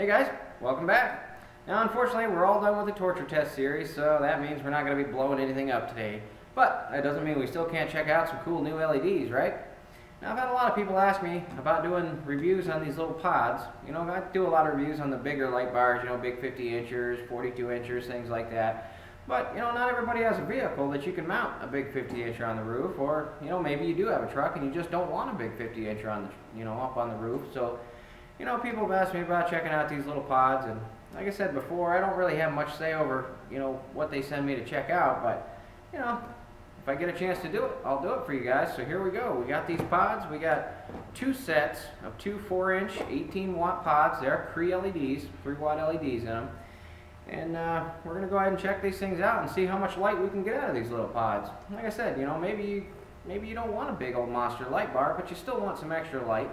Hey guys, welcome back. Now unfortunately we're all done with the torture test series, so that means we're not going to be blowing anything up today. But that doesn't mean we still can't check out some cool new LEDs, right? Now I've had a lot of people ask me about doing reviews on these little pods. You know, I do a lot of reviews on the bigger light bars, you know, big 50 inchers, 42 inchers, things like that. But, you know, not everybody has a vehicle that you can mount a big 50 incher on the roof, or, you know, maybe you do have a truck and you just don't want a big 50 incher on the, you know, up on the roof. So, you know, people have asked me about checking out these little pods, and like I said before, I don't really have much say over, you know, what they send me to check out, but, you know, if I get a chance to do it, I'll do it for you guys. So here we go. We got these pods. We got two sets of two 4-inch 18 watt pods. They're Cree LEDs, 3 watt LEDs in them. And uh, we're going to go ahead and check these things out and see how much light we can get out of these little pods. Like I said, you know, maybe maybe you don't want a big old monster light bar, but you still want some extra light.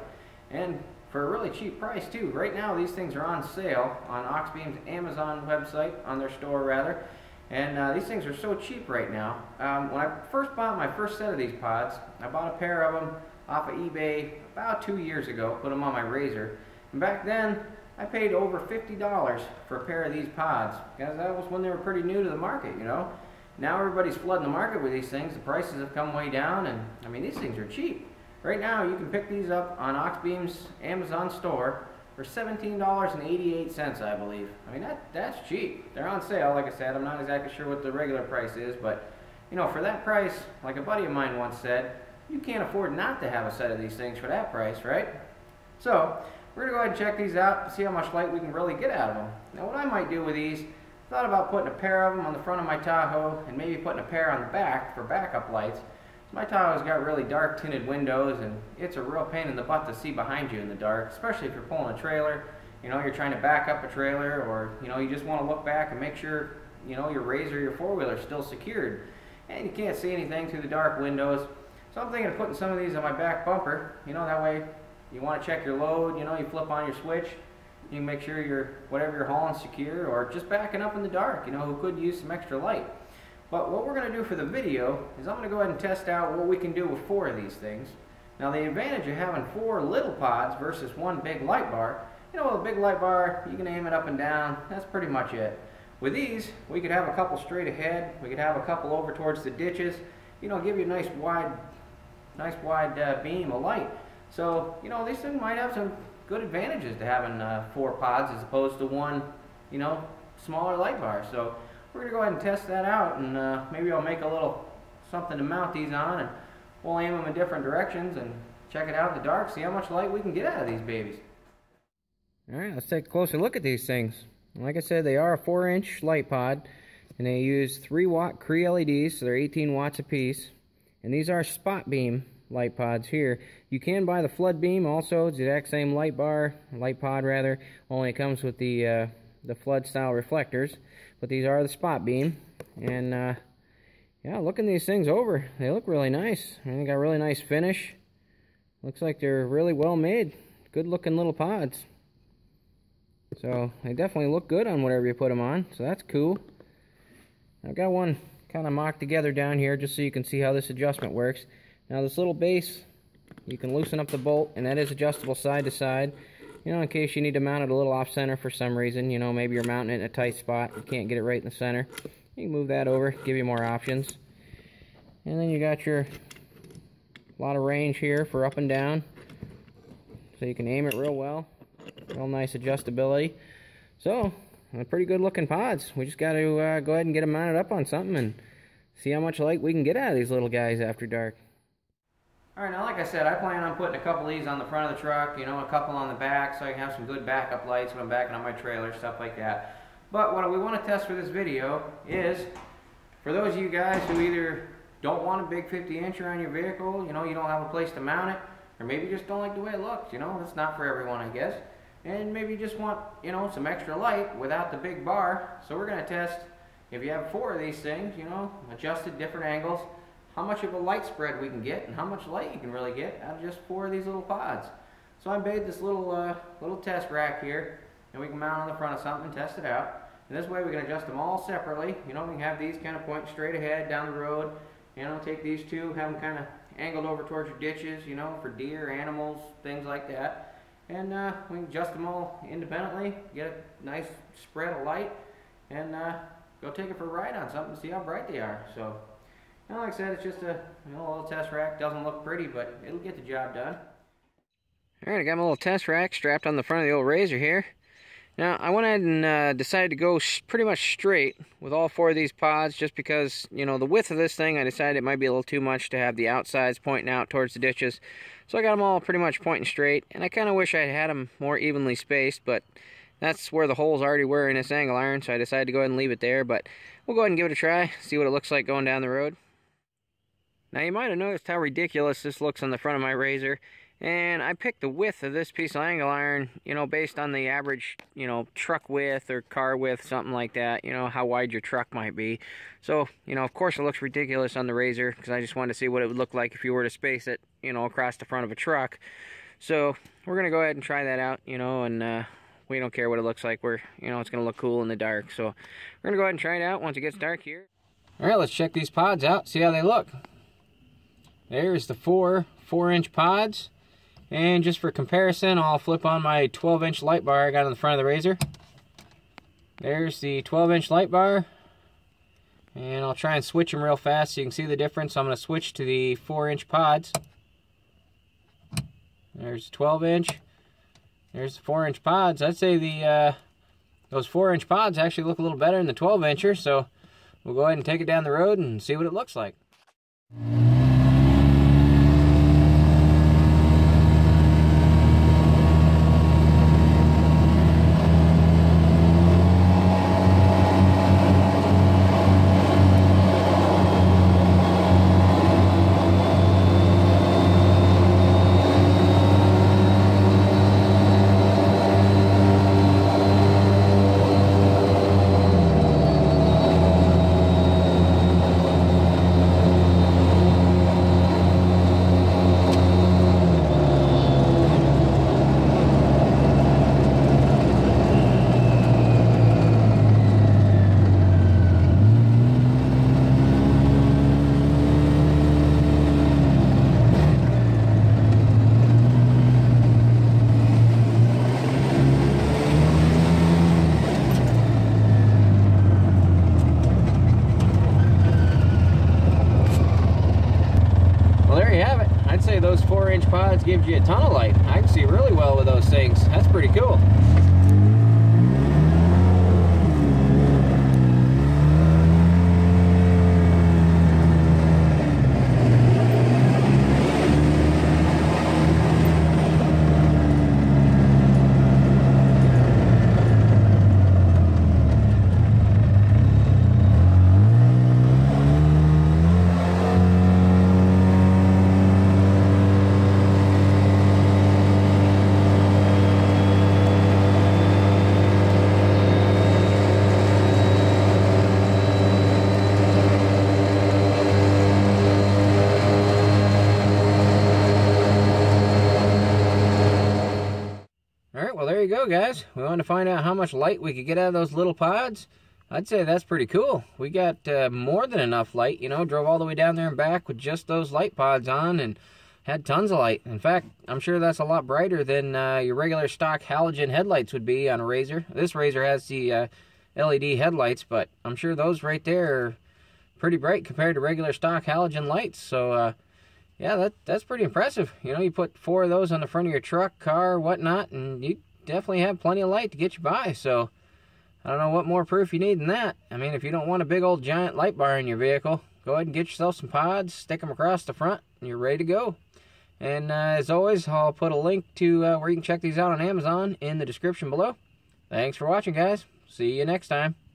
And for a really cheap price too. Right now these things are on sale on Auxbeam's Amazon website, on their store rather. And uh, these things are so cheap right now. Um, when I first bought my first set of these pods, I bought a pair of them off of eBay about two years ago, put them on my razor. And back then, I paid over $50 for a pair of these pods, because that was when they were pretty new to the market, you know. Now everybody's flooding the market with these things. The prices have come way down, and I mean, these things are cheap. Right now, you can pick these up on Auxbeam's Amazon store for $17.88, I believe. I mean, that that's cheap. They're on sale, like I said. I'm not exactly sure what the regular price is, but, you know, for that price, like a buddy of mine once said, you can't afford not to have a set of these things for that price, right? So, we're going to go ahead and check these out, see how much light we can really get out of them. Now, what I might do with these, thought about putting a pair of them on the front of my Tahoe and maybe putting a pair on the back for backup lights. My Tahoe's got really dark tinted windows and it's a real pain in the butt to see behind you in the dark, especially if you're pulling a trailer. You know, you're trying to back up a trailer or, you know, you just want to look back and make sure, you know, your razor, your four-wheeler is still secured. And you can't see anything through the dark windows. So I'm thinking of putting some of these on my back bumper. You know, that way you want to check your load, you know, you flip on your switch. You make sure your whatever you're hauling secure or just backing up in the dark, you know, who could use some extra light. But what we're going to do for the video is I'm going to go ahead and test out what we can do with four of these things. Now the advantage of having four little pods versus one big light bar, you know, with a big light bar, you can aim it up and down. That's pretty much it. With these, we could have a couple straight ahead. We could have a couple over towards the ditches. You know, give you a nice wide, nice wide uh, beam of light. So, you know, these things might have some good advantages to having uh, four pods as opposed to one, you know, smaller light bar. So we're going to go ahead and test that out and uh, maybe I'll make a little something to mount these on and we'll aim them in different directions and check it out in the dark, see how much light we can get out of these babies. Alright, let's take a closer look at these things. Like I said, they are a 4 inch light pod and they use 3 watt Cree LEDs, so they're 18 watts a piece. And these are spot beam light pods here. You can buy the flood beam also, it's the exact same light bar, light pod rather, only it comes with the, uh, the flood style reflectors. But these are the spot beam. And uh, yeah, looking these things over, they look really nice. And they got really nice finish. Looks like they're really well made. Good looking little pods. So they definitely look good on whatever you put them on. So that's cool. I've got one kind of mocked together down here just so you can see how this adjustment works. Now this little base, you can loosen up the bolt and that is adjustable side to side. You know, in case you need to mount it a little off center for some reason, you know, maybe you're mounting it in a tight spot, you can't get it right in the center. You can move that over, give you more options. And then you got your lot of range here for up and down. So you can aim it real well. Real nice adjustability. So, pretty good looking pods. We just got to uh, go ahead and get them mounted up on something and see how much light we can get out of these little guys after dark. Alright, now like I said, I plan on putting a couple of these on the front of the truck, you know, a couple on the back so I can have some good backup lights when I'm backing on my trailer, stuff like that. But what we want to test for this video is, for those of you guys who either don't want a big 50 incher on your vehicle, you know, you don't have a place to mount it, or maybe just don't like the way it looks, you know, it's not for everyone I guess. And maybe you just want, you know, some extra light without the big bar. So we're going to test, if you have four of these things, you know, adjusted different angles, how much of a light spread we can get and how much light you can really get out of just four of these little pods. So I made this little uh, little test rack here and we can mount on the front of something and test it out. And this way we can adjust them all separately. You know, we can have these kind of point straight ahead down the road. You know, take these two, have them kind of angled over towards your ditches, you know, for deer, animals, things like that. and uh, we can adjust them all independently, get a nice spread of light, and uh, go take it for a ride on something see how bright they are. So, know, like I said, it's just a you know, little test rack. Doesn't look pretty, but it'll get the job done. All right, I got my little test rack strapped on the front of the old Razor here. Now, I went ahead and uh, decided to go pretty much straight with all four of these pods just because, you know, the width of this thing, I decided it might be a little too much to have the outsides pointing out towards the ditches. So I got them all pretty much pointing straight, and I kind of wish I had them more evenly spaced, but that's where the holes already were in this angle iron, so I decided to go ahead and leave it there, but we'll go ahead and give it a try, see what it looks like going down the road. Now you might have noticed how ridiculous this looks on the front of my Razor. And I picked the width of this piece of angle iron, you know, based on the average, you know, truck width or car width, something like that, you know, how wide your truck might be. So, you know, of course it looks ridiculous on the Razor because I just wanted to see what it would look like if you were to space it, you know, across the front of a truck. So, we're going to go ahead and try that out, you know, and uh, we don't care what it looks like. We're, you know, it's going to look cool in the dark. So, we're going to go ahead and try it out once it gets dark here. All right, let's check these pods out, see how they look. There's the four 4-inch pods. And just for comparison, I'll flip on my 12-inch light bar I got on the front of the Razor. There's the 12-inch light bar. And I'll try and switch them real fast so you can see the difference. I'm going to switch to the 4-inch pods. There's 12-inch. There's the 4-inch pods. I'd say the uh, those 4-inch pods actually look a little better than the 12-incher. So we'll go ahead and take it down the road and see what it looks like. Those four inch pods gives you a ton of light. I can see really well with those things. That's pretty cool. there you go, guys. We wanted to find out how much light we could get out of those little pods. I'd say that's pretty cool. We got uh, more than enough light, you know, drove all the way down there and back with just those light pods on and had tons of light. In fact, I'm sure that's a lot brighter than uh, your regular stock halogen headlights would be on a Razor. This Razor has the uh, LED headlights, but I'm sure those right there are pretty bright compared to regular stock halogen lights. So, uh, yeah, that that's pretty impressive. You know, you put four of those on the front of your truck, car, whatnot, and you definitely have plenty of light to get you by. So I don't know what more proof you need than that. I mean, if you don't want a big old giant light bar in your vehicle, go ahead and get yourself some pods, stick them across the front, and you're ready to go. And uh, as always, I'll put a link to uh, where you can check these out on Amazon in the description below. Thanks for watching, guys. See you next time.